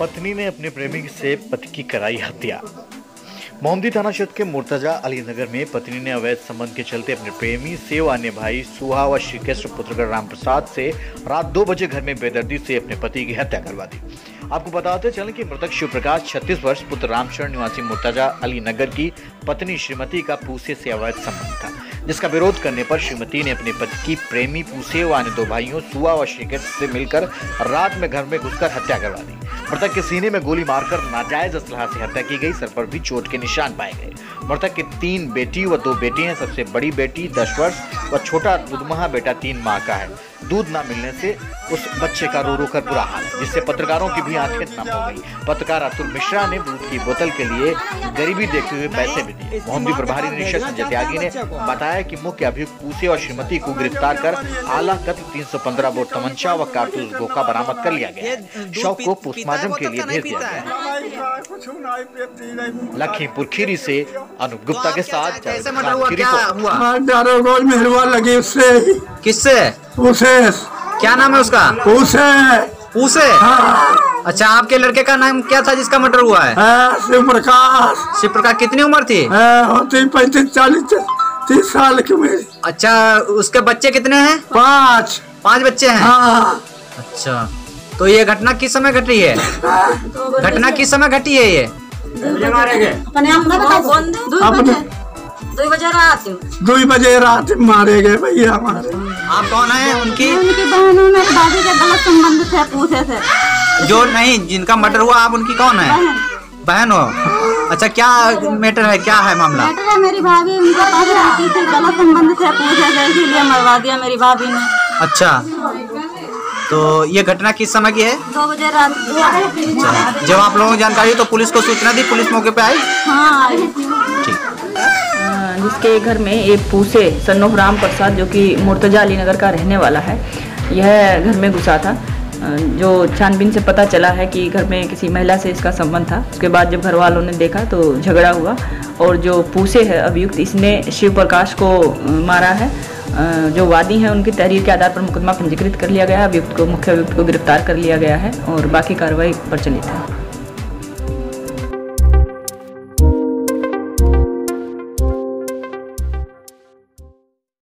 पत्नी ने अपने प्रेमी से पति की कराई हत्या। मोहम्मदी थाना क्षेत्र के मुर्तजा अली नगर में पत्नी ने अवैध संबंध के चलते अपने प्रेमी सेव अन्य भाई सुहा व श्रीकृष्ण पुत्रगढ़ रामप्रसाद से रात दो बजे घर में बेदर्दी से अपने पति की हत्या करवा दी। आपको बताते चलें कि मृतक शिव प्रकाश छत्तीस वर्ष, पुत्र रामचरण निवासी मुर्तजा अली नगर की पत्नी श्रीमती का पूसे से अवैध संबंध था, जिसका विरोध करने पर श्रीमती ने अपने पति की प्रेमी, पूसे व अन्य दो भाइयों सुआ व श्रीकृष्ण से मिलकर रात में घर में घुसकर हत्या करवा दी। मृतक के सीने में गोली मारकर नाजायज असलाह से हत्या की गई, सर पर भी चोट के निशान पाए गए। मृतक के तीन बेटी व दो बेटे हैं। सबसे बड़ी बेटी दस वर्ष व छोटा दुदमहा बेटा तीन माह का है। दूध न मिलने से उस बच्चे का रो रो कर बुरा हाल जिससे पत्रकारों की भी आँखें नम हो गई। पत्रकार अतुल मिश्रा ने दूध की बोतल के लिए गरीबी देखते हुए पैसे भी दिए। मोहम्मदी प्रभारी निरीक्षक संजय त्यागी ने बताया कि मुख्य अभियुक्त पूसे और श्रीमती को गिरफ़्तार कर आला कत्ल तीन सौ पंद्रह बोर तमंचा व कारतूस गोका बरामद कर लिया गया शव को पोस्टमार्टम के लिए भेज दिया गया लखीमपुर खीरी से अनूप गुप्ता के साथ कैसे मर्डर हुआ क्या हुआ? हाँ, चारों गोल मेहरबा लगी उससे। किससे? उसे क्या नाम है उसका? उसे। पूसे अच्छा आपके लड़के का नाम क्या था जिसका मर्डर हुआ है? हाँ, शिव प्रकाश शिव प्रकाश कितनी उम्र थी? हाँ, होती पैंतीस चालीस तीस साल की मेरी अच्छा उसके बच्चे कितने हैं? पाँच। पाँच बच्चे हैं? हाँ। अच्छा। तो ये घटना किस समय घटी है? घटना किस समय घटी है ये? दो? बजे रात दो बजे रात मारे गए भैया हमारे आप कौन है उनकी? उनकी बहनों में दादी के गलत संबंध थे पूछे थे। जो नहीं जिनका मर्डर हुआ आप उनकी कौन है? बहन। हो? अच्छा क्या मैटर है? क्या है मामला? बेटा है मेरी भाभी उनके पास रहती थी गलत संबंध थे पूछे थे इसीलिए मरवा दिया मेरी भाभी ने। अच्छा। तो ये घटना किस समय की है? दो बजे रात जब आप लोगों को जानकारी तो पुलिस को सूचना दी पुलिस मौके पे आई? हाँ। जिसके घर में एक पूसे सन्नोफ राम प्रसाद जो कि मुर्तजा अली नगर का रहने वाला है यह घर में घुसा था। जो छानबीन से पता चला है कि घर में किसी महिला से इसका संबंध था। उसके बाद जब घर वालों ने देखा तो झगड़ा हुआ और जो पूसे है अभियुक्त इसने शिव प्रकाश को मारा है। जो वादी हैं, उनकी तहरीर के आधार पर मुकदमा पंजीकृत कर लिया गया है। अभियुक्त को मुख्य अभियुक्त को गिरफ़्तार कर लिया गया है और बाकी कार्रवाई प्रचलित है